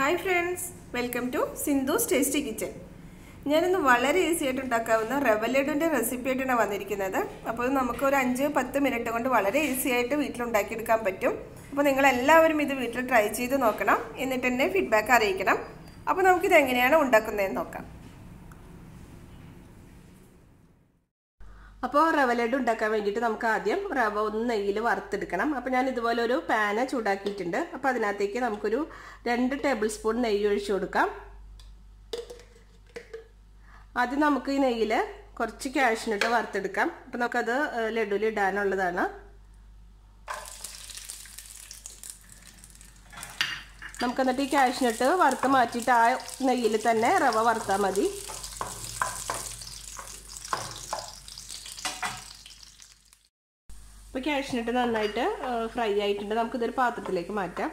Hi friends welcome to Sindhu's tasty kitchen ഞാനിന്ന് വളരെ easy ആയിട്ട് ഉണ്ടാക്കാവുന്ന റവ റെസിപ്പി ആയിട്ടാണ് വന്നിരിക്കുന്നത്. അപ്പോൾ നമുക്ക് ഒരു അഞ്ച് പത്ത് മിനിറ്റ് കൊണ്ട് വളരെ ഈസി ആയിട്ട് വീട്ടിലുണ്ടാക്കിയെടുക്കാൻ പറ്റും. അപ്പോൾ നിങ്ങൾ എല്ലാവരും ഇത് വീട്ടിൽ ട്രൈ ചെയ്ത് നോക്കണം. എന്നിട്ട് എന്നെ ഫീഡ്ബാക്ക് അറിയിക്കണം. അപ്പോൾ നമുക്കിത് എങ്ങനെയാണ് ഉണ്ടാക്കുന്നതെന്ന് നോക്കാം. അപ്പോൾ റവ ലഡു ഉണ്ടാക്കാൻ വേണ്ടിയിട്ട് നമുക്ക് ആദ്യം റവ ഒന്ന് നെയ്യിൽ വറുത്തെടുക്കണം. അപ്പോൾ ഞാൻ ഇതുപോലെ ഒരു പാന ചൂടാക്കിയിട്ടുണ്ട്. അപ്പോൾ അതിനകത്തേക്ക് നമുക്കൊരു രണ്ട് ടേബിൾ സ്പൂൺ നെയ്യ് ഒഴിച്ചു കൊടുക്കാം. ആദ്യം നമുക്ക് ഈ നെയ്യിൽ കുറച്ച് ക്യാഷിനിട്ട് വറുത്തെടുക്കാം. അപ്പോൾ നമുക്കത് ലഡുവിൽ ഇടാനുള്ളതാണ്. നമുക്ക് എന്നിട്ട് ഈ ക്യാഷിനിട്ട് വറുത്ത് മാറ്റിയിട്ട് ആ നെയ്യിൽ തന്നെ റവ വറുത്താൽ മതി. ഇപ്പോൾ ക്യാഷിനിട്ട് നന്നായിട്ട് ഫ്രൈ ആയിട്ടുണ്ട്. നമുക്കിതൊരു പാത്രത്തിലേക്ക് മാറ്റാം.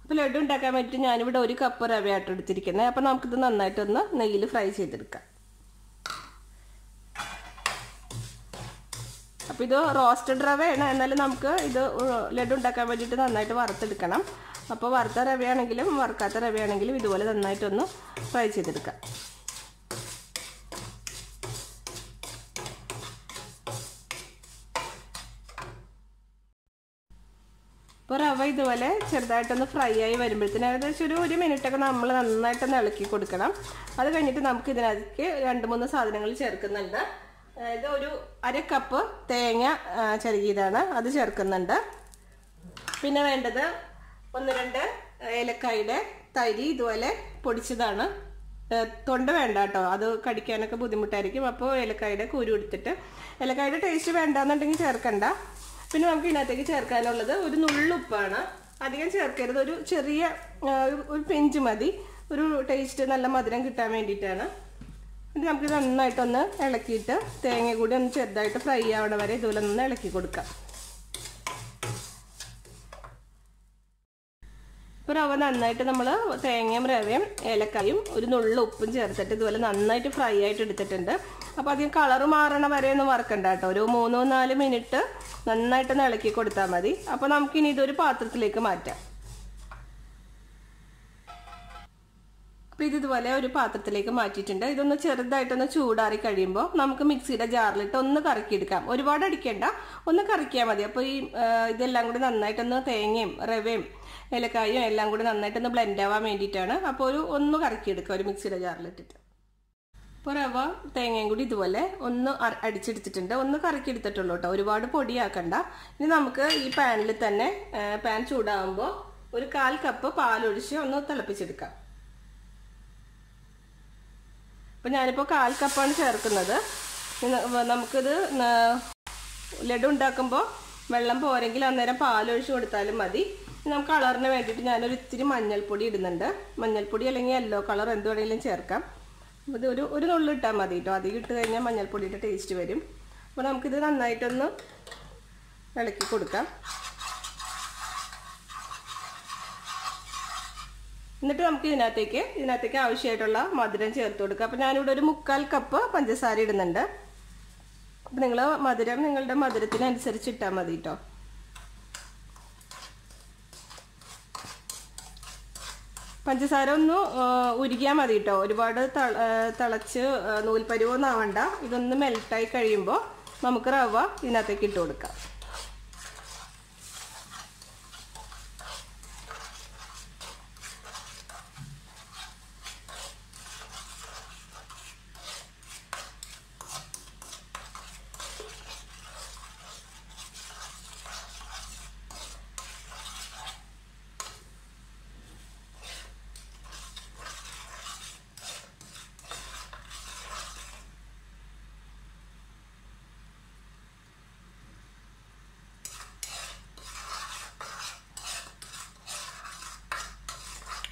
അപ്പോൾ ലഡു ഉണ്ടാക്കാൻ വേണ്ടിയിട്ട് ഞാനിവിടെ ഒരു കപ്പ് റവയായിട്ട് എടുത്തിരിക്കുന്നത് അപ്പോൾ നമുക്കിത് നന്നായിട്ടൊന്ന് നെയ്യിൽ ഫ്രൈ ചെയ്തെടുക്കാം. അപ്പോൾ ഇത് റോസ്റ്റഡ് റവയാണ്. എന്നാലും നമുക്ക് ഇത് ലഡു ഉണ്ടാക്കാൻ വേണ്ടിയിട്ട് നന്നായിട്ട് വറുത്തെടുക്കണം. അപ്പോൾ വറുത്ത റവയാണെങ്കിലും വറുക്കാത്ത റവയാണെങ്കിലും ഇതുപോലെ നന്നായിട്ടൊന്ന് ഫ്രൈ ചെയ്തെടുക്കാം. റവ ഇതുപോലെ ചെറുതായിട്ടൊന്ന് ഫ്രൈ ആയി വരുമ്പോഴത്തേന് ഏകദേശം ഒരു ഒരു മിനിറ്റൊക്കെ നമ്മൾ നന്നായിട്ടൊന്ന് ഇളക്കി കൊടുക്കണം. അത് കഴിഞ്ഞിട്ട് നമുക്ക് ഇതിനകത്തേക്ക് രണ്ട് മൂന്ന് സാധനങ്ങൾ ചേർക്കുന്നുണ്ട്. അതായത് ഒരു അര കപ്പ് തേങ്ങ ചെറുകിയതാണ് അത് ചേർക്കുന്നുണ്ട്. പിന്നെ വേണ്ടത് ഒന്ന് രണ്ട് ഏലക്കായുടെ തരി ഇതുപോലെ പൊടിച്ചതാണ്. തൊണ്ട വേണ്ട കേട്ടോ. അത് കടിക്കാനൊക്കെ ബുദ്ധിമുട്ടായിരിക്കും. അപ്പോൾ ഏലക്കായുടെ കുരു എടുത്തിട്ട് ഏലക്കായുടെ ടേസ്റ്റ് വേണ്ടാന്നുണ്ടെങ്കിൽ ചേർക്കണ്ട. പിന്നെ നമുക്ക് ഇതിനകത്തേക്ക് ചേർക്കാനുള്ളത് ഒരു നുള്ളുപ്പാണ്. അധികം ചേർക്കരുത്. ഒരു ചെറിയ ഒരു പെഞ്ച് മതി. ഒരു ടേസ്റ്റ് നല്ല മധുരം കിട്ടാൻ വേണ്ടിയിട്ടാണ്. ഇത് നമുക്ക് നന്നായിട്ടൊന്ന് ഇളക്കിയിട്ട് തേങ്ങ കൂടി ഒന്ന് ചെറുതായിട്ട് ഫ്രൈ ആവണ വരെ ഇതുപോലെ ഒന്ന് ഇളക്കി കൊടുക്കാം. ഇപ്പോൾ റവ നന്നായിട്ട് നമ്മൾ തേങ്ങയും റവയും ഏലക്കായും ഒരു നുള്ള ഉപ്പും ചേർത്തിട്ട് ഇതുപോലെ നന്നായിട്ട് ഫ്രൈ ആയിട്ട് എടുത്തിട്ടുണ്ട്. അപ്പോൾ അധികം കളർ മാറണ വരെ ഒന്നും വറക്കണ്ട കേട്ടോ. ഒരു മൂന്നോ നാല് മിനിറ്റ് നന്നായിട്ടൊന്ന് ഇളക്കി കൊടുത്താൽ മതി. അപ്പോൾ നമുക്കിനി ഇതൊരു പാത്രത്തിലേക്ക് മാറ്റാം. അപ്പോൾ ഇത് ഇതുപോലെ ഒരു പാത്രത്തിലേക്ക് മാറ്റിയിട്ടുണ്ട്. ഇതൊന്ന് ചെറുതായിട്ടൊന്ന് ചൂടാറി കഴിയുമ്പോൾ നമുക്ക് മിക്സിയുടെ ജാറിലിട്ട് ഒന്ന് കറക്കിയെടുക്കാം. ഒരുപാട് അടിക്കേണ്ട. ഒന്ന് കറക്കിയാൽ മതി. അപ്പോൾ ഈ ഇതെല്ലാം കൂടി നന്നായിട്ടൊന്ന് തേങ്ങയും റവയും ഏലക്കായും എല്ലാം കൂടി നന്നായിട്ടൊന്ന് ബ്ലെൻഡ് ആവാൻ വേണ്ടിയിട്ടാണ്. അപ്പോൾ ഒരു ഒന്ന് കറക്കിയെടുക്കുക ഒരു മിക്സിയുടെ ജാറിലിട്ടിട്ട്. അപ്പോൾ റവ തേങ്ങയും കൂടി ഇതുപോലെ ഒന്ന് അടിച്ചെടുത്തിട്ടുണ്ട്. ഒന്ന് കറക്കിയെടുത്തിട്ടുള്ളൂ കേട്ടോ. ഒരുപാട് പൊടിയാക്കണ്ട. ഇനി നമുക്ക് ഈ പാനിൽ തന്നെ പാൻ ചൂടാകുമ്പോൾ ഒരു കാൽ കപ്പ് പാലൊഴിച്ച് ഒന്ന് തിളപ്പിച്ചെടുക്കാം. അപ്പം ഞാനിപ്പോൾ കാൽ കപ്പാണ് ചേർക്കുന്നത്. നമുക്കിത് ലഡു ഉണ്ടാക്കുമ്പോൾ വെള്ളം പോരെങ്കിൽ അന്നേരം പാലൊഴിച്ച് കൊടുത്താലും മതി. നമുക്ക് കളറിന് വേണ്ടിയിട്ട് ഞാനൊരു ഇത്തിരി മഞ്ഞൾപ്പൊടി ഇടുന്നുണ്ട്. മഞ്ഞൾപ്പൊടി അല്ലെങ്കിൽ യെല്ലോ കളർ എന്ത് വേണമെങ്കിലും ചേർക്കാം. ഇത് ഒരു ഒരു നുള്ളു ഇട്ടാൽ മതി കേട്ടോ അധികം ഇട്ട് കഴിഞ്ഞാൽ മഞ്ഞൾപ്പൊടിയുടെ ടേസ്റ്റ് വരും. അപ്പോൾ നമുക്കിത് നന്നായിട്ടൊന്ന് ഇളക്കി കൊടുക്കാം. എന്നിട്ട് നമുക്ക് ഇതിനകത്തേക്ക് ഇതിനകത്തേക്ക് ആവശ്യമായിട്ടുള്ള മധുരം ചേർത്ത് കൊടുക്കുക അപ്പം ഞാനിവിടെ ഒരു മുക്കാൽ കപ്പ് പഞ്ചസാര ഇടുന്നുണ്ട്. അപ്പം നിങ്ങൾ മധുരം നിങ്ങളുടെ മധുരത്തിനനുസരിച്ച് ഇട്ടാൽ മതി കേട്ടോ പഞ്ചസാര ഒന്ന് ഉരുകിയാൽ മതി കേട്ടോ ഒരുപാട് തിളച്ച് നൂൽപ്പരുവൊന്നും ആവണ്ട. ഇതൊന്ന് മെൽട്ടായി കഴിയുമ്പോൾ നമുക്ക് റവ ഇതിനകത്തേക്ക് ഇട്ട് കൊടുക്കാം.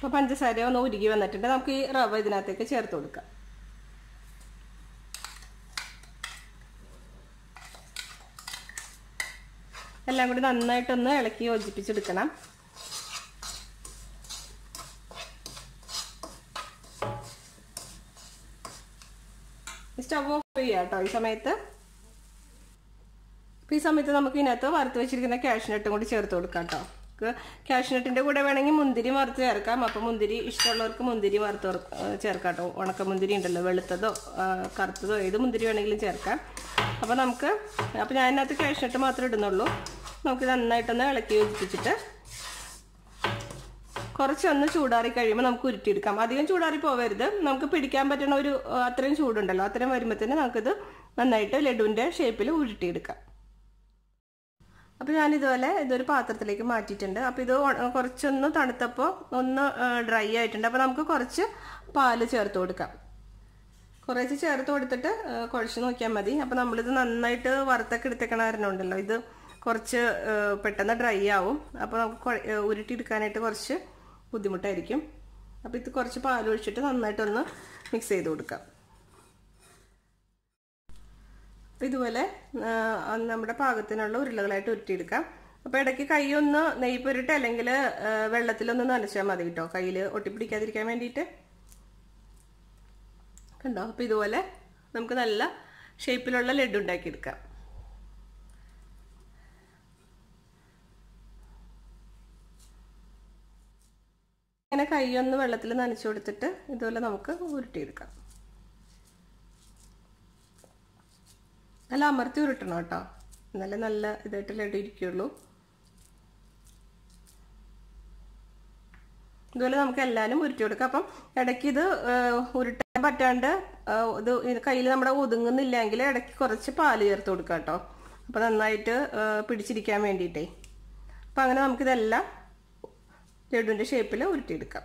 അപ്പോൾ പഞ്ചസാര ഒന്ന് ഉരുകി വന്നിട്ടുണ്ട്. നമുക്ക് ഈ റവ ഇതിനകത്തേക്ക് ചേർത്ത് കൊടുക്കാം. എല്ലാം കൂടി നന്നായിട്ടൊന്ന് ഇളക്കി യോജിപ്പിച്ചെടുക്കണം. സ്റ്റവ് ഓഫ് ചെയ്യാം കേട്ടോ ഈ സമയത്ത്. ഈ സമയത്ത് നമുക്ക് ഇതിനകത്ത് വറുത്ത് വെച്ചിരിക്കുന്ന കാഷ്നട്ടും കൂടി ചേർത്ത് കൊടുക്കാം കേട്ടോ. നമുക്ക് കാഷ്നട്ടിന്റെ കൂടെ വേണമെങ്കിൽ മുന്തിരി വറുത്ത് ചേർക്കാം. അപ്പൊ മുന്തിരി ഇഷ്ടമുള്ളവർക്ക് മുന്തിരി വറുത്ത് ചേർക്കാം കേട്ടോ ഉണക്കമുന്തിരി ഉണ്ടല്ലോ വെളുത്തതോ കറുത്തതോ ഏത് മുന്തിരി വേണമെങ്കിലും ചേർക്കാം. അപ്പൊ നമുക്ക് അപ്പൊ ഞാൻ കാഷ്നട്ട് മാത്രമേ ഇടുന്നുള്ളൂ. നമുക്ക് നന്നായിട്ടൊന്ന് ഇളക്കി യോജിപ്പിച്ചിട്ട് കുറച്ചൊന്ന് ചൂടാറി കഴിയുമ്പോൾ നമുക്ക് ഉരുട്ടിയെടുക്കാം. അധികം ചൂടാറി പോവരുത്. നമുക്ക് പിടിക്കാൻ പറ്റുന്ന ഒരു അത്രയും ചൂടുണ്ടല്ലോ. അത്രയും വരുമ്പോൾ തന്നെ നമുക്കിത് നന്നായിട്ട് ലഡുവിന്റെ ഷേപ്പിൽ ഉരുട്ടിയെടുക്കാം. അപ്പോൾ ഞാനിതുപോലെ ഇതൊരു പാത്രത്തിലേക്ക് മാറ്റിയിട്ടുണ്ട്. അപ്പോൾ ഇത് കുറച്ചൊന്ന് തണുത്തപ്പോൾ ഒന്ന് ഡ്രൈ ആയിട്ടുണ്ട്. അപ്പോൾ നമുക്ക് കുറച്ച് പാൽ ചേർത്ത് കൊടുക്കാം. കുറേശ്ശെ ചേർത്ത് കൊടുത്തിട്ട് കുഴച്ച് നോക്കിയാൽ മതി. അപ്പോൾ നമ്മളിത് നന്നായിട്ട് വറുത്തൊക്കെ എടുത്തേക്കണ കാരണം ഉണ്ടല്ലോ. ഇത് കുറച്ച് പെട്ടെന്ന് ഡ്രൈ ആവും. അപ്പോൾ നമുക്ക് ഉരുട്ടിയെടുക്കാനായിട്ട് കുറച്ച് ബുദ്ധിമുട്ടായിരിക്കും. അപ്പോൾ ഇത് കുറച്ച് പാൽ ഒഴിച്ചിട്ട് നന്നായിട്ടൊന്ന് മിക്സ് ചെയ്ത് കൊടുക്കാം. ഇതുപോലെ നമ്മുടെ പാകത്തിനുള്ള ഉരുളകളായിട്ട് ഉരുട്ടിയെടുക്കാം. അപ്പോൾ ഇടയ്ക്ക് കൈ ഒന്ന് നെയ്യ് പൊരിട്ട് അല്ലെങ്കിൽ വെള്ളത്തിലൊന്ന് നനച്ചാൽ മതി കേട്ടോ കയ്യിൽ ഒട്ടിപ്പിടിക്കാതിരിക്കാൻ വേണ്ടിയിട്ട്. കണ്ടോ? അപ്പോൾ ഇതുപോലെ നമുക്ക് നല്ല ഷേപ്പിലുള്ള ലഡു ഉണ്ടാക്കിയെടുക്കാം. ഇങ്ങനെ കൈ ഒന്ന് വെള്ളത്തിൽ നനച്ചു കൊടുത്തിട്ട് ഇതുപോലെ നമുക്ക് ഉരുട്ടിയെടുക്കാം. നല്ല അമർത്തി ഉരുട്ടണം കേട്ടോ. എന്നാലേ നല്ല ഇതായിട്ട് ലഡു ഇരിക്കുള്ളൂ. ഇതുപോലെ നമുക്ക് എല്ലാവരും ഉരുട്ടി കൊടുക്കാം. അപ്പം ഇടയ്ക്ക് ഇത് ഉരുട്ടാൻ പറ്റാണ്ട് ഇത് കയ്യിൽ നമ്മുടെ ഒതുങ്ങുന്നില്ലെങ്കിൽ ഇടയ്ക്ക് കുറച്ച് പാൽ ചേർത്ത് കൊടുക്കാം കേട്ടോ. അപ്പം നന്നായിട്ട് പിടിച്ചിരിക്കാൻ വേണ്ടിയിട്ടേ. അപ്പം അങ്ങനെ നമുക്കിതെല്ലാം ലഡുവിന്റെ ഷേപ്പിൽ ഉരുട്ടിയെടുക്കാം.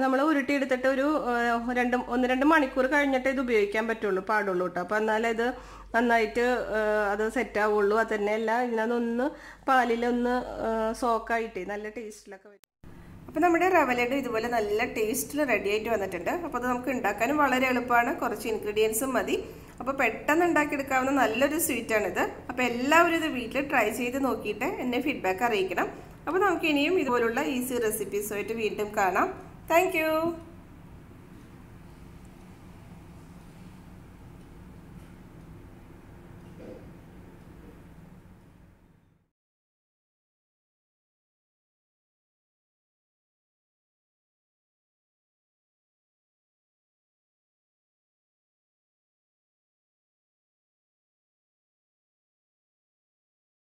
നമ്മൾ ഉരുട്ടിയെടുത്തിട്ട് ഒരു രണ്ട് ഒന്ന് രണ്ട് മണിക്കൂർ കഴിഞ്ഞിട്ട് ഇത് ഉപയോഗിക്കാൻ പറ്റുള്ളൂ പാടുള്ളൂ കേട്ടോ. അപ്പം എന്നാലേ ഇത് നന്നായിട്ട് അത് സെറ്റ് ആവുള്ളൂ. അത് തന്നെയല്ല ഇതിനൊന്ന് പാലിലൊന്ന് സോക്കായിട്ടേ നല്ല ടേസ്റ്റിലൊക്കെ വരും. അപ്പോൾ നമ്മുടെ റവ ലഡു ഇതുപോലെ നല്ല ടേസ്റ്റിൽ റെഡി ആയിട്ട് വന്നിട്ടുണ്ട്. അപ്പോൾ അത് നമുക്ക് ഉണ്ടാക്കാനും വളരെ എളുപ്പമാണ്. കുറച്ച് ഇൻഗ്രീഡിയൻസും മതി. അപ്പോൾ പെട്ടെന്ന് ഉണ്ടാക്കിയെടുക്കാവുന്ന നല്ലൊരു സ്വീറ്റാണിത് അപ്പോൾ എല്ലാവരും ഇത് വീട്ടിൽ ട്രൈ ചെയ്ത് നോക്കിയിട്ട് എന്നെ ഫീഡ്ബാക്ക് അറിയിക്കണം. അപ്പോൾ നമുക്ക് ഇനിയും ഇതുപോലുള്ള ഈസി റെസിപ്പീസുമായിട്ട് വീണ്ടും കാണാം. Thank you.